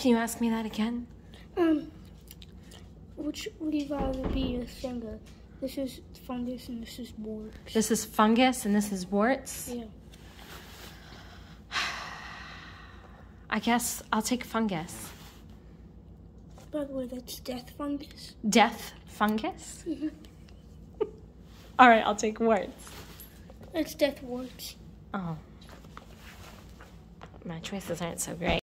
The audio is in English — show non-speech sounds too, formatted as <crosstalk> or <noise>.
Can you ask me that again? Um, which would you rather be a singer? This is fungus and this is warts. This is fungus and this is warts. Yeah. <sighs> I guess I'll take fungus. By the way, that's death fungus. Death fungus? Mm-hmm. <laughs> All right, I'll take warts. It's death warts. Oh. My choices aren't so great.